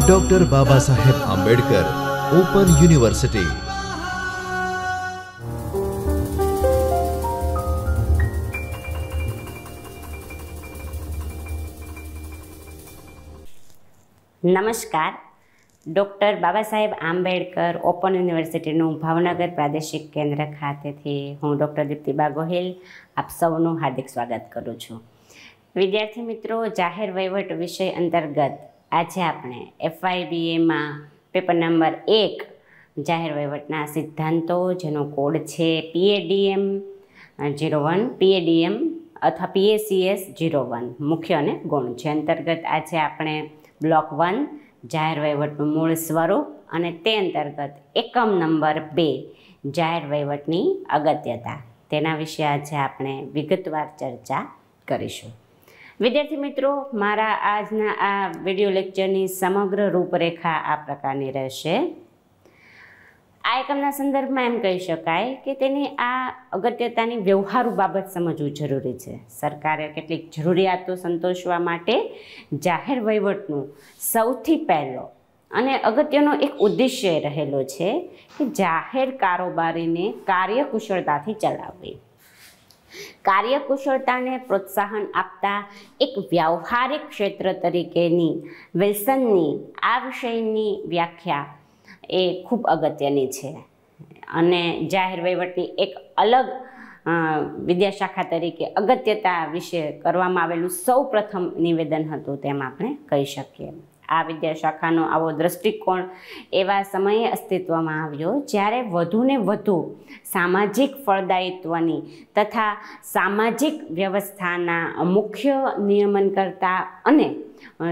Doctor Baba Saheb Ambedkar open university નમસ્કાર. Doctor Baba Saheb Ambedkar open યુનિવર્સિટીનું Bhavnagar પ્રાદેશિક કેન્દ્ર ખાતેથી હું ડૉક્ટર દીપ્તિબા ગોહિલ આપ સૌનું હાર્દિક સ્વાગત કરું છું. વિદ્યાર્થી મિત્રો, જાહેર વહીવટ વિષય અંતર્ગત આજે આપણે એફઆઈબીએમાં પેપર નંબર એક જાહેર વહીવટના સિદ્ધાંતો, જેનો કોડ છે પીએડીએમ જીરો વન પીએડીએમ અથવા પીએસીએસ જીરો વન મુખ્ય અને ગુણ. જે અંતર્ગત આજે આપણે બ્લોક વન જાહેર વહીવટનું મૂળ સ્વરૂપ અને તે અંતર્ગત એકમ નંબર બે, જાહેર વહીવટની અગત્યતા. તેના વિશે આજે આપણે વિગતવાર ચર્ચા કરીશું. વિદ્યાર્થી મિત્રો, મારા આજના આ વીડિયો લેક્ચરની સમગ્ર રૂપરેખા આ પ્રકારની રહેશે. આ એકમના સંદર્ભમાં એમ કહી શકાય કે તેની આ અગત્યતાની વ્યવહારુ બાબત સમજવું જરૂરી છે. સરકારે કેટલીક જરૂરિયાતો સંતોષવા માટે જાહેર વહીવટનું સૌથી પહેલો અને અગત્યનો એક ઉદ્દેશ્ય રહેલો છે કે જાહેર કારોબારીને કાર્યકુશળતાથી ચલાવવી. કાર્યકુશળતાને પ્રોત્સાહન આપતા એક વ્યવહારિક ક્ષેત્ર તરીકેની વિલ્સનની આ વિષયની વ્યાખ્યા એ ખૂબ અગત્યની છે. અને જાહેર વહીવટની એક અલગ વિદ્યાશાખા તરીકે અગત્યતા વિશે કરવામાં આવેલું સૌ પ્રથમ નિવેદન હતું તેમ આપણે કહી શકીએ. આ વિદ્યાશાખાનો આવો દ્રષ્ટિકોણ એવા સમયે અસ્તિત્વમાં આવ્યો. જ્યારે વધુને વધુ સામાજિક ફળદાયિત્વની તથા સામાજિક વ્યવસ્થાના મુખ્ય નિયમનકર્તા અને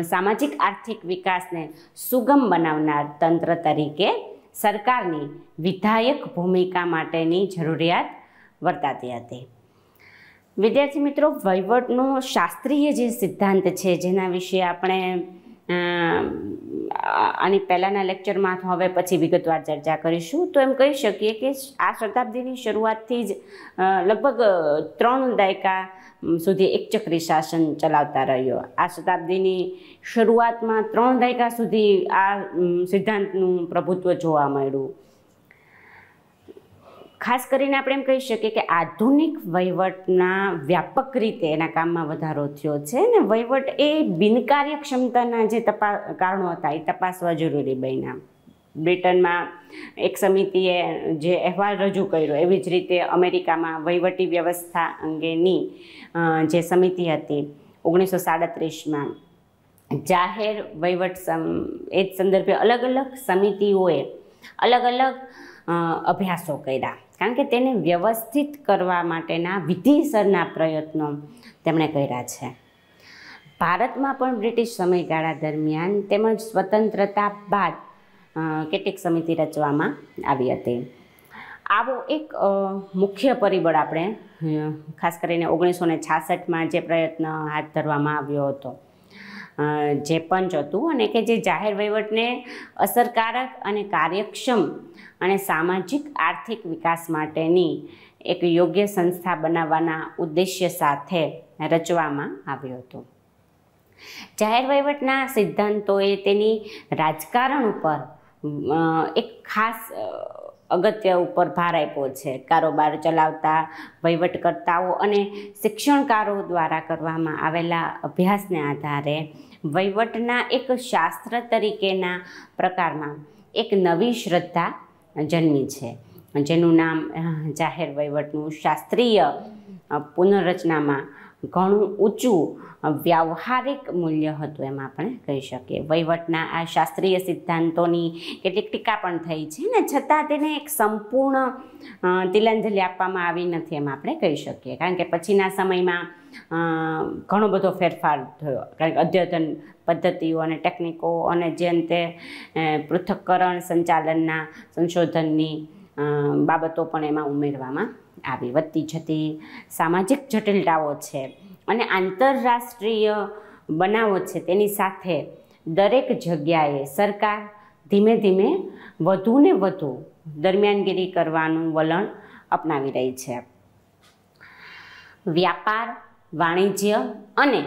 સામાજિક આર્થિક વિકાસને સુગમ બનાવનાર તંત્ર તરીકે સરકારની વિધાયક ભૂમિકા માટેની જરૂરિયાત વર્તાતી હતી. વિદ્યાર્થી મિત્રો, વહીવટનો શાસ્ત્રીય જે સિદ્ધાંત છે, જેના વિશે આપણે આની પહેલાંના લેક્ચરમાં હવે પછી વિગતવાર ચર્ચા કરીશું. તો એમ કહી શકીએ કે આ શતાબ્દીની શરૂઆતથી જ લગભગ ત્રણ દાયકા સુધી એકચક્રી શાસન ચલાવતા રહ્યો. આ શતાબ્દીની શરૂઆતમાં ત્રણ દાયકા સુધી આ સિદ્ધાંતનું પ્રભુત્વ જોવા મળ્યું. ખાસ કરીને આપણે એમ કહી શકીએ કે આધુનિક વહીવટના વ્યાપક રીતે એના કામમાં વધારો થયો છે ને વહીવટ એ બિનકાર્યક્ષમતાના જે તપા, કારણો હતા એ તપાસવા જરૂરી બન્યા. બ્રિટનમાં એક સમિતિએ જે અહેવાલ રજૂ કર્યો એવી જ રીતે અમેરિકામાં વહીવટી વ્યવસ્થા અંગેની જે સમિતિ હતી ઓગણીસો સાડત્રીસમાં, જાહેર વહીવટ એ જ સંદર્ભે અલગ અલગ સમિતિઓએ અલગ અલગ અભ્યાસો કર્યા. કારણ કે તેને વ્યવસ્થિત કરવા માટેના વિધિસરના પ્રયત્નો તેમણે કર્યા છે. ભારતમાં પણ બ્રિટિશ સમયગાળા દરમિયાન તેમજ સ્વતંત્રતા બાદ કેટલીક સમિતિ રચવામાં આવી હતી. આવો એક મુખ્ય પરિબળ આપણે ખાસ કરીને ઓગણીસો ને છાસઠમાં જે પ્રયત્ન હાથ ધરવામાં આવ્યો હતો. જે પંચ હતું અને કે જે જાહેર વહીવટને અસરકારક અને કાર્યક્ષમ અને સામાજિક આર્થિક વિકાસ માટેની એક યોગ્ય સંસ્થા બનાવવાના ઉદ્દેશ્ય સાથે રચવામાં આવ્યો હતો. જાહેર વહીવટના સિદ્ધાંતોએ તેની રાજકારણ ઉપર એક ખાસ અગત્ય ઉપર ભાર આપ્યો છે. કારોબાર ચલાવતા વહીવટકર્તાઓ અને શિક્ષણકારો દ્વારા કરવામાં આવેલા અભ્યાસને આધારે વહીવટના એક શાસ્ત્ર તરીકેના પ્રકારમાં એક નવી શ્રદ્ધા જન્મી છે. જેનું નામ જાહેર વહીવટનું શાસ્ત્રીય પુનર્રચનામાં ઘણું ઊંચું વ્યવહારિક મૂલ્ય હતું એમ આપણે કહી શકીએ. વહીવટના આ શાસ્ત્રીય સિદ્ધાંતોની કેટલીક ટીકા પણ થઈ છે ને છતાં તેને એક સંપૂર્ણ તિલાંજલિ આપવામાં આવી નથી એમ આપણે કહી શકીએ. કારણ કે પછીના સમયમાં ઘણો બધો ફેરફાર થયો. કારણ કે અદ્યતન પદ્ધતિઓ અને ટેકનિકો અને જે અંતે પૃથક્કરણ સંચાલનના સંશોધનની બાબતો પણ એમાં ઉમેરવામાં આવી વધતી જતી સામાજિક જટિલતાઓ છે અને આંતરરાષ્ટ્રીય બનાવો છે તેની સાથે દરેક જગ્યાએ સરકાર ધીમે ધીમે વધુને વધુ દરમિયાનગીરી કરવાનું વલણ અપનાવી રહી છે. વ્યાપાર, વાણિજ્ય અને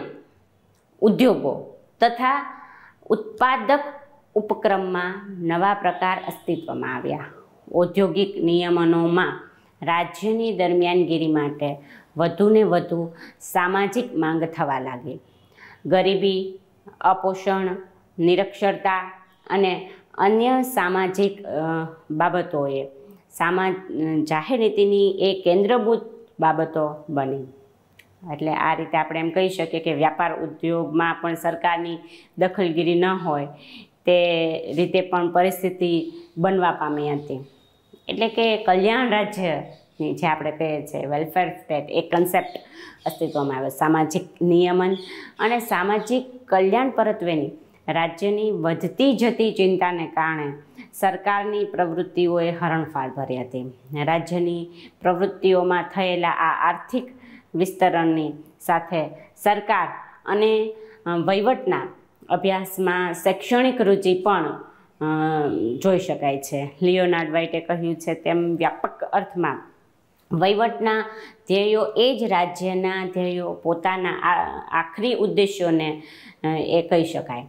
ઉદ્યોગો તથા ઉત્પાદક ઉપક્રમમાં નવા પ્રકાર અસ્તિત્વમાં આવ્યા. ઔદ્યોગિક નિયમનોમાં રાજ્યની દરમિયાનગીરી માટે વધુને વધુ સામાજિક માંગ થવા લાગી. ગરીબી, અપોષણ, નિરક્ષરતા અને અન્ય સામાજિક બાબતોએ સામા, જાહેર નીતિની એ કેન્દ્રભૂત બાબતો બની. એટલે આ રીતે આપણે એમ કહી શકીએ કે વ્યાપાર ઉદ્યોગમાં પણ સરકારની દખલગીરી ન હોય તે રીતે પણ પરિસ્થિતિ બનવા પામી હતી. એટલે કે કલ્યાણ રાજ્યની જે આપણે કહીએ છીએ વેલફેર સ્ટેટ એ કન્સેપ્ટ અસ્તિત્વમાં આવ્યો સામાજિક નિયમન અને સામાજિક કલ્યાણ પરત્વેની રાજ્યની વધતી જતી ચિંતાને કારણે સરકારની પ્રવૃત્તિઓએ હરણફાળ ભરી હતી. રાજ્યની પ્રવૃત્તિઓમાં થયેલા આ આર્થિક વિસ્તરણની સાથે સરકાર અને વહીવટના અભ્યાસમાં શૈક્ષણિક રુચિ પણ જોઈ શકાય છે. લિયોનાર્ડ વાઇટે કહ્યું છે તેમ વ્યાપક અર્થમાં, વહીવટના ધ્યેયો એ જ રાજ્યના ધ્યેયો પોતાના આખરી ઉદ્દેશ્યોને એ કહી શકાય.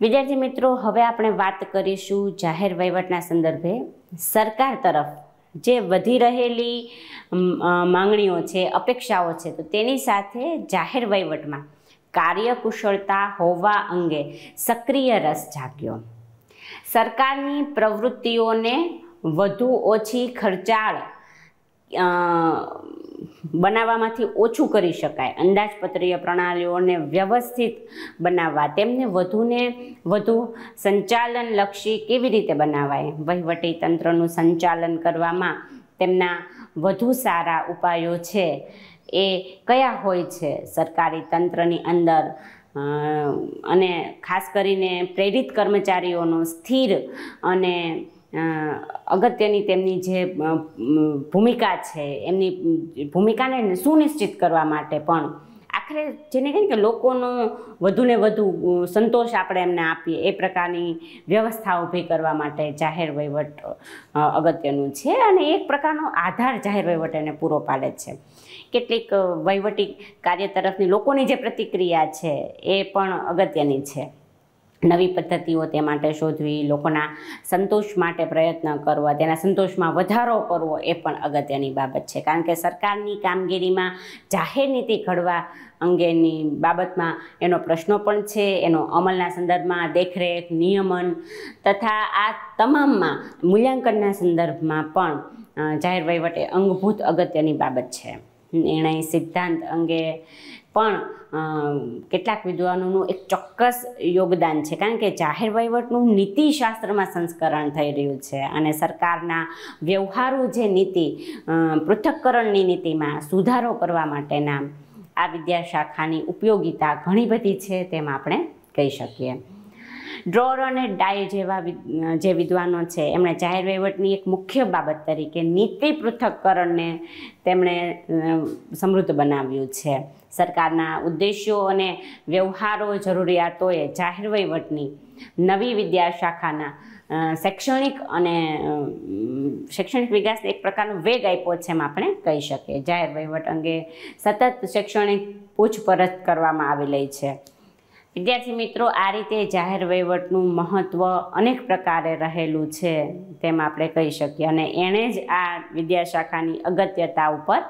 વિદ્યાર્થી મિત્રો, હવે આપણે વાત કરીશું જાહેર વહીવટના સંદર્ભે. સરકાર તરફ જે વધી રહેલી માંગણીઓ છે, અપેક્ષાઓ છે, તો તેની સાથે જાહેર વહીવટમાં કાર્યકુશળતા હોવા અંગે સક્રિય રસ જાગ્યો. સરકારની પ્રવૃત્તિઓને વધુ ઓછી ખર્ચાળ બનાવવામાંથી ઓછું કરી શકાય. અંદાજપત્રીય પ્રણાલીઓને વ્યવસ્થિત બનાવવા. તેમને વધુને વધુ સંચાલનલક્ષી કેવી રીતે બનાવાય? વહીવટી તંત્રનું સંચાલન કરવામાં તેમના વધુ સારા ઉપાયો છે. એ કયા હોય છે? સરકારી તંત્રની અંદર અને ખાસ કરીને પ્રેરિત કર્મચારીઓનો સ્થિર અને અગત્યની તેમની જે ભૂમિકા છે, એમની ભૂમિકાને સુનિશ્ચિત કરવા માટે પણ આખરે જેને કહીએ કે લોકોનો વધુને વધુ સંતોષ આપણે એમને આપીએ, એ પ્રકારની વ્યવસ્થા ઊભી કરવા માટે જાહેર વહીવટ અગત્યનું છે અને એક પ્રકારનો આધાર જાહેર વહીવટ એને પૂરો પાડે છે. કેટલીક વહીવટી કાર્ય તરફની લોકોની જે પ્રતિક્રિયા છે એ પણ અગત્યની છે. નવી પદ્ધતિઓ તે માટે શોધવી, લોકોના સંતોષ માટે પ્રયત્ન કરવા, તેના સંતોષમાં વધારો કરવો એ પણ અગત્યની બાબત છે. કારણ કે સરકારની કામગીરીમાં જાહેર નીતિ ઘડવા અંગેની બાબતમાં એનો પ્રશ્નો પણ છે, એનો અમલના સંદર્ભમાં દેખરેખ, નિયમન તથા આ તમામમાં મૂલ્યાંકનના સંદર્ભમાં પણ જાહેર વહીવટ એ અંગભૂત અગત્યની બાબત છે. નિર્ણય, સિદ્ધાંત અંગે પણ કેટલાક વિદ્વાનોનું એક ચોક્કસ યોગદાન છે. કારણ કે જાહેર વહીવટનું નીતિશાસ્ત્રમાં સંસ્કરણ થઈ રહ્યું છે અને સરકારના વ્યવહારુ જે નીતિ પૃથક્કરણની નીતિમાં સુધારો કરવા માટેના આ વિદ્યાશાખાની ઉપયોગિતા ઘણી બધી છે તેમ આપણે કહી શકીએ. ડ્રોર અને ડાય જેવા જે વિદ્વાનો છે, એમણે જાહેર વહીવટની એક મુખ્ય બાબત તરીકે નીતિ પૃથક્કરણને તેમણે સમૃદ્ધ બનાવ્યું છે. સરકારના ઉદ્દેશ્યો અને વ્યવહારો જરૂરિયાતોએ જાહેર વહીવટની નવી વિદ્યાશાખાના શાખાના શૈક્ષણિક અને શૈક્ષણિક વિકાસને એક પ્રકારનો વેગ આપ્યો છે એમ આપણે કહી શકીએ. જાહેર વહીવટ અંગે સતત શૈક્ષણિક પૂછપરછ કરવામાં આવેલી છે. વિદ્યાર્થી મિત્રો, આ રીતે જાહેર વહીવટનું મહત્ત્વ અનેક પ્રકારે રહેલું છે તેમ આપણે કહી શકીએ. અને એણે જ આ વિદ્યાશાખાની અગત્યતા ઉપર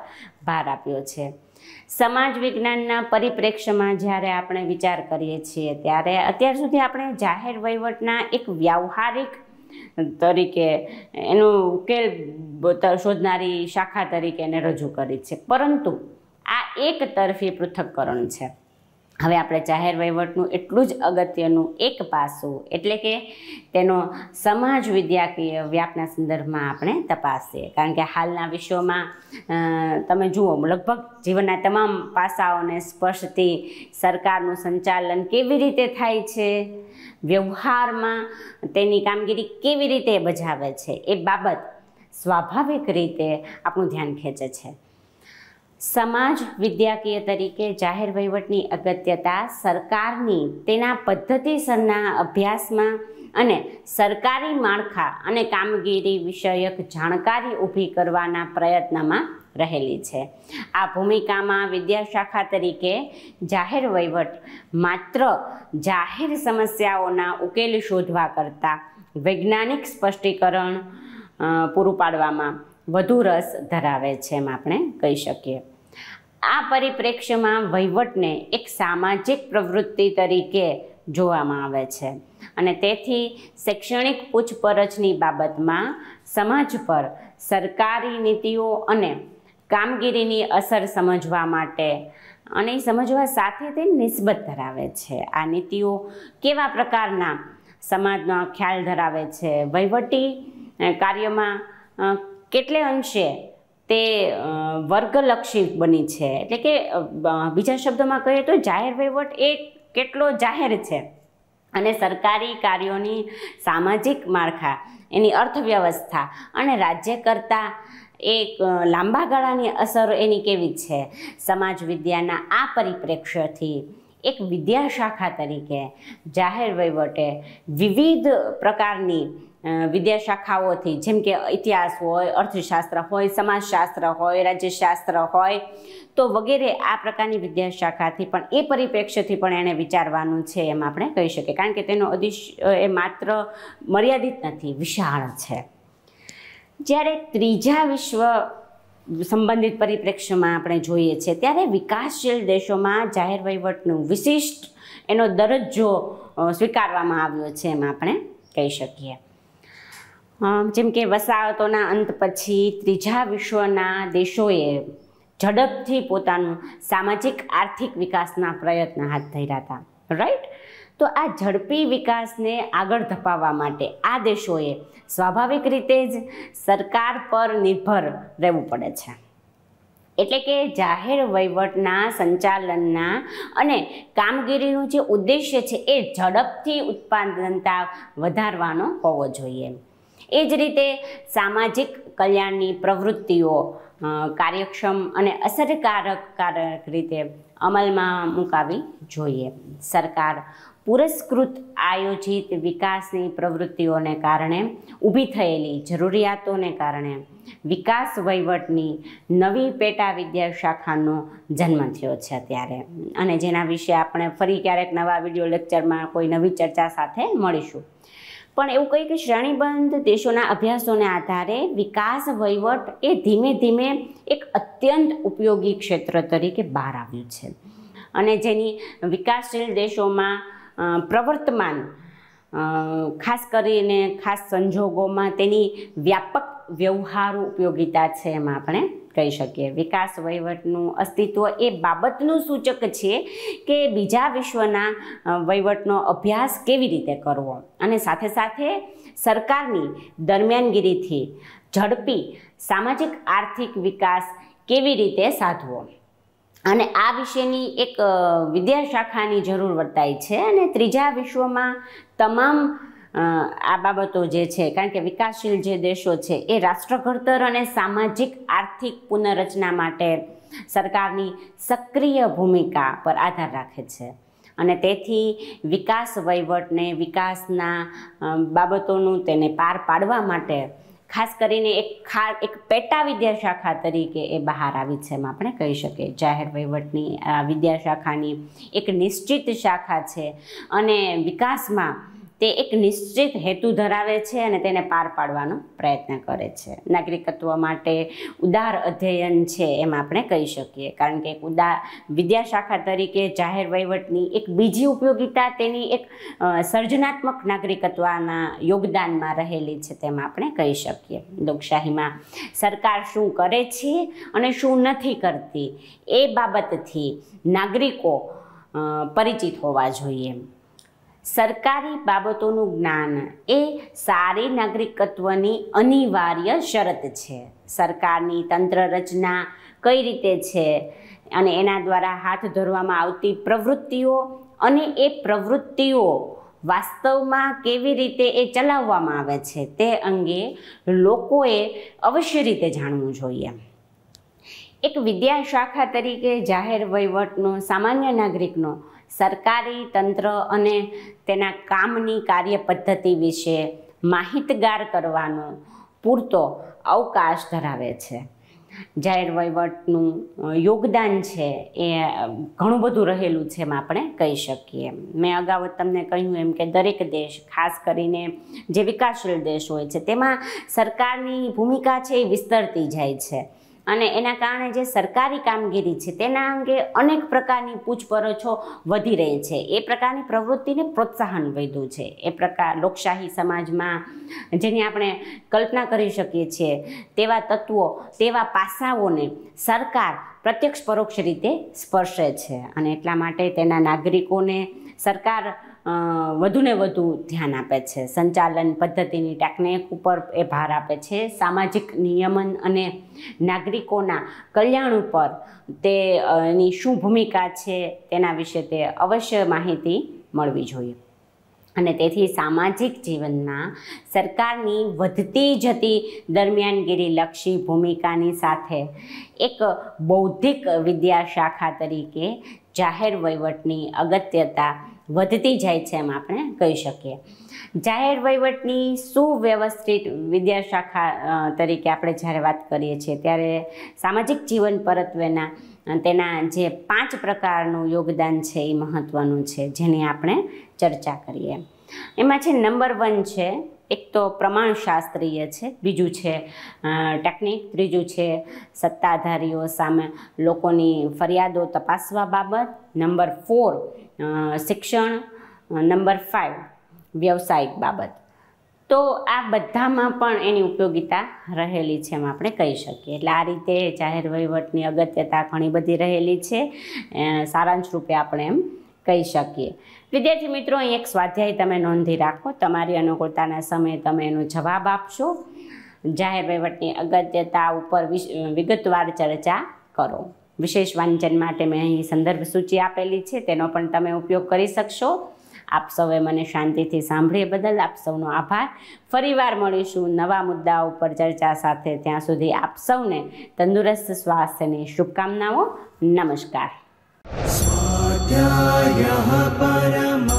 ભાર આપ્યો છે. સમાજ વિજ્ઞાનના પરિપ્રેક્ષ્યમાં જ્યારે આપણે વિચાર કરીએ છીએ, ત્યારે અત્યાર સુધી આપણે જાહેર વહીવટના એક વ્યવહારિક તરીકે એનો ઉકેલ શોધનારી શાખા તરીકે એને રજૂ કરી છે. પરંતુ આ એક તરફી પૃથક્કરણ છે. હવે આપણે જાહેર વહીવટનું એટલું જ અગત્યનું એક પાસું, એટલે કે તેનો સમાજ વિદ્યાકીય વ્યાપના સંદર્ભમાં આપણે તપાસીએ. કારણ કે હાલના વિશ્વમાં તમે જુઓ, લગભગ જીવનના તમામ પાસાઓને સ્પર્શતી સરકારનું સંચાલન કેવી રીતે થાય છે, વ્યવહારમાં તેની કામગીરી કેવી રીતે બજાવે છે, એ બાબત સ્વાભાવિક રીતે આપણું ધ્યાન ખેંચે છે. સમાજ વિદ્યાકીય તરીકે જાહેર વહીવટની અગત્યતા સરકારની તેના પદ્ધતિસરના અભ્યાસમાં અને સરકારી માળખા અને કામગીરી વિષયક જાણકારી ઊભી કરવાના પ્રયત્નમાં રહેલી છે. આ ભૂમિકામાં વિદ્યાશાખા તરીકે જાહેર વહીવટ માત્ર જાહેર સમસ્યાઓના ઉકેલ શોધવા કરતાં વૈજ્ઞાનિક સ્પષ્ટીકરણ પૂરું પાડવામાં વધુ રસ ધરાવે છે એમ આપણે કહી શકીએ. આ પરિપ્રેક્ષ્યમાં વહીવટને એક સામાજિક પ્રવૃત્તિ તરીકે જોવામાં આવે છે અને તેથી શૈક્ષણિક પૂછપરછની બાબતમાં સમાજ પર સરકારી નીતિઓ અને કામગીરીની અસર સમજવા માટે અને એ સમજવા સાથે તે નિસ્બત ધરાવે છે. આ નીતિઓ કેવા પ્રકારના સમાજનો ખ્યાલ ધરાવે છે? વહીવટી કાર્યમાં કેટલે અંશે તે વર્ગલક્ષી બની છે? એટલે કે બીજા શબ્દોમાં કહીએ તો જાહેર વહીવટ એ કેટલો જાહેર છે? અને સરકારી કાર્યોની સામાજિક માળખા, એની અર્થવ્યવસ્થા અને રાજ્ય કરતાં એક લાંબા ગાળાની અસર એની કેવી છે? સમાજ વિદ્યાના આ પરિપ્રેક્ષ્યથી એક વિદ્યાશાખા તરીકે જાહેર વહીવટે વિવિધ પ્રકારની વિદ્યાશાખાઓથી, જેમ કે ઇતિહાસ હોય, અર્થશાસ્ત્ર હોય, સમાજશાસ્ત્ર હોય, રાજ્યશાસ્ત્ર હોય, તો વગેરે આ પ્રકારની વિદ્યાશાખાથી પણ, એ પરિપ્રેક્ષ્યથી પણ એણે વિચારવાનું છે એમ આપણે કહી શકીએ. કારણ કે તેનો અદિશ એ માત્ર મર્યાદિત નથી, વિશાળ છે. જ્યારે ત્રીજા વિશ્વ સંબંધિત પરિપ્રેક્ષ્યમાં આપણે જોઈએ છીએ ત્યારે વિકાસશીલ દેશોમાં જાહેર વહીવટનું વિશિષ્ટ એનો દરજ્જો સ્વીકારવામાં આવ્યો છે એમ આપણે કહી શકીએ. જેમ કે વસાહતોના અંત પછી ત્રીજા વિશ્વના દેશોએ ઝડપથી પોતાનું સામાજિક આર્થિક વિકાસના પ્રયત્ન હાથ ધર્યા હતા રાઈટ તો આ ઝડપી વિકાસને આગળ ધપાવવા માટે આ દેશોએ સ્વાભાવિક રીતે જ સરકાર પર નિર્ભર રહેવું પડે છે. એટલે કે જાહેર વહીવટના સંચાલનના અને કામગીરીનું જે ઉદ્દેશ્ય છે એ ઝડપથી ઉત્પાદનતા વધારવાનો હોવો જોઈએ. એ જ રીતે સામાજિક કલ્યાણની પ્રવૃત્તિઓ કાર્યક્ષમ અને અસરકારક કારક રીતે અમલમાં મુકાવી જોઈએ. સરકાર પુરસ્કૃત આયોજિત વિકાસની પ્રવૃત્તિઓને કારણે ઊભી થયેલી જરૂરિયાતોને કારણે વિકાસ વહીવટની નવી પેટા વિદ્યાશાખાનો જન્મ થયો છે અત્યારે. અને જેના વિશે આપણે ફરી ક્યારેક નવા વીડિયો લેક્ચરમાં કોઈ નવી ચર્ચા સાથે મળીશું. પણ એવું કહી કે શ્રેણીબંધ દેશોના અભ્યાસોને આધારે વિકાસ વહીવટ એ ધીમે ધીમે એક અત્યંત ઉપયોગી ક્ષેત્ર તરીકે બહાર આવ્યું છે. અને જેની વિકાસશીલ દેશોમાં પ્રવર્તમાન ખાસ કરીને ખાસ સંજોગોમાં તેની વ્યાપક વ્યવહારુ ઉપયોગિતા છે એમ આપણે કહી શકીએ. વિકાસ વહીવટનું અસ્તિત્વ એ બાબતનું સૂચક છે કે બીજા વિશ્વના વહીવટનો અભ્યાસ કેવી રીતે કરવો? અને સાથે સાથે સરકારની દરમિયાનગીરીથી ઝડપી સામાજિક આર્થિક વિકાસ કેવી રીતે સાધવો? અને આ વિશેની એક વિદ્યાશાખાની જરૂર વર્તાય છે. અને ત્રીજા વિશ્વમાં તમામ આ બાબતો જે છે, કારણ કે વિકાસશીલ જે દેશો છે, એ રાષ્ટ્ર ઘડતર અને સામાજિક આર્થિક પુનઃરચના માટે સરકારની સક્રિય ભૂમિકા પર આધાર રાખે છે. અને તેથી વિકાસ વહીવટને, વિકાસના બાબતોનું તેને પાર પાડવા માટે ખાસ કરીને એક ખા, એક પેટા વિદ્યાશાખા તરીકે એ બહાર આવી છે, એમ આપણે કહી શકીએ. જાહેર વહીવટની વિદ્યાશાખાની એક નિશ્ચિત શાખા છે. અને વિકાસમાં તે એક નિશ્ચિત હેતુ ધરાવે છે અને તેને પાર પાડવાનો પ્રયત્ન કરે છે. નાગરિકત્વ માટે ઉદાર અધ્યયન છે એમ આપણે કહી શકીએ. કારણ કે એક ઉદાર વિદ્યાશાખા તરીકે જાહેર વહીવટની એક બીજી ઉપયોગિતા તેની એક સર્જનાત્મક નાગરિકત્વના યોગદાનમાં રહેલી છે તેમ આપણે કહી શકીએ. લોકશાહીમાં સરકાર શું કરે છે અને શું નથી કરતી એ બાબતથી નાગરિકો પરિચિત હોવા જોઈએ. સરકારી બાબતોનું જ્ઞાન એ સારી નાગરિકત્વની અનિવાર્ય શરત છે. સરકારની તંત્ર રચના કઈ રીતે છે અને એના દ્વારા હાથ ધરવામાં આવતી પ્રવૃત્તિઓ અને એ પ્રવૃત્તિઓ વાસ્તવમાં કેવી રીતે એ ચલાવવામાં આવે છે તે અંગે લોકોએ અવશ્ય રીતે જાણવું જોઈએ. એક વિદ્યા શાખા તરીકે જાહેર વહીવટનો, સામાન્ય નાગરિકનો, સરકારી તંત્ર અને તેના કામની કાર્ય પદ્ધતિ વિશે માહિતગાર કરવાનો પૂરતો અવકાશ ધરાવે છે. જાહેર વહીવટનું યોગદાન છે એ ઘણું બધું રહેલું છે એમ આપણે કહી શકીએ. મેં અગાઉ તમને કહ્યું એમ કે દરેક દેશ, ખાસ કરીને જે વિકાસશીલ દેશ હોય છે, તેમાં સરકારની ભૂમિકા છે એ વિસ્તરતી જાય છે. અને એના કારણે જે સરકારી કામગીરી છે તેના અંગે અનેક પ્રકારની પૂછપરછો વધી રહી છે. એ પ્રકારની પ્રવૃત્તિને પ્રોત્સાહન વધ્યું છે. એ પ્રકાર લોકશાહી સમાજમાં જેની આપણે કલ્પના કરી શકીએ છીએ, તેવા તત્વો, તેવા પાસાઓને સરકાર પ્રત્યક્ષ પરોક્ષ રીતે સ્પર્શે છે. અને એટલા માટે તેના નાગરિકોને સરકાર વધુને વધુ ધ્યાન આપે છે. સંચાલન પદ્ધતિની ટેકનિક ઉપર એ ભાર આપે છે. સામાજિક નિયમન અને નાગરિકોના કલ્યાણ ઉપર તે એની શું ભૂમિકા છે તેના વિશે તે અવશ્ય માહિતી મળવી જોઈએ. અને તેથી સામાજિક જીવનમાં સરકારની વધતી જતી દરમિયાનગીરી લક્ષી ભૂમિકાની સાથે એક બૌદ્ધિક વિદ્યા શાખા તરીકે જાહેર વહીવટની અગત્યતા વધતી જાય છે એમ આપણે કહી શકીએ. જાહેર વહીવટની સુવ્યવસ્થિત વિદ્યાશાખા તરીકે આપણે જ્યારે વાત કરીએ છીએ, ત્યારે સામાજિક જીવન પરત્વેના તેના જે પાંચ પ્રકારનું યોગદાન છે એ મહત્ત્વનું છે, જેની આપણે ચર્ચા કરીએ. એમાં છે, નંબર વન છે એક તો પ્રમાણશાસ્ત્રીય છે, બીજું છે ટેકનિક ત્રીજું છે સત્તાધારીઓ સામે લોકોની ફરિયાદો તપાસવા બાબત નંબર ફોર શિક્ષણ નંબર ફાઇવ વ્યવસાયિક બાબત. તો આ બધામાં પણ એની ઉપયોગિતા રહેલી છે એમ આપણે કહી શકીએ. એટલે આ રીતે જાહેર વહીવટની અગત્યતા ઘણી બધી રહેલી છે. સારાંશ રૂપે આપણે એમ કહી શકીએ. વિદ્યાર્થી મિત્રો, અહીં એક સ્વાધ્યાય તમે નોંધી રાખો. તમારી અનુકૂળતાના સમયે તમે એનો જવાબ આપશો. જાહેર વહીવટની અગત્યતા ઉપર વિગતવાર ચર્ચા કરો. વિશેષ વાંચન માટે મેં અહીં સંદર્ભ સૂચિ આપેલી છે, તેનો પણ તમે ઉપયોગ કરી શકશો. આપ સૌએ મને શાંતિથી સાંભળીએ બદલ આપ સૌનો આભાર. ફરીવાર મળીશું નવા મુદ્દા ઉપર ચર્ચા સાથે. ત્યાં સુધી આપ સૌને તંદુરસ્ત સ્વાસ્થ્યની શુભકામનાઓ. નમસ્કાર. यः परम।